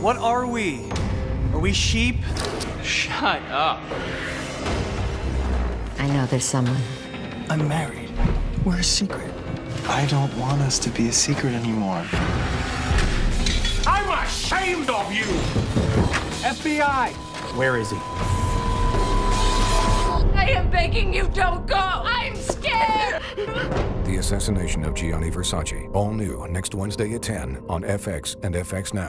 What are we? Are we sheep? Shut up. I know there's someone. I'm married. We're a secret. I don't want us to be a secret anymore. I'm ashamed of you! FBI! Where is he? I am begging you, don't go! I'm scared! The Assassination of Gianni Versace. All new next Wednesday at 10 on FX and FX Now.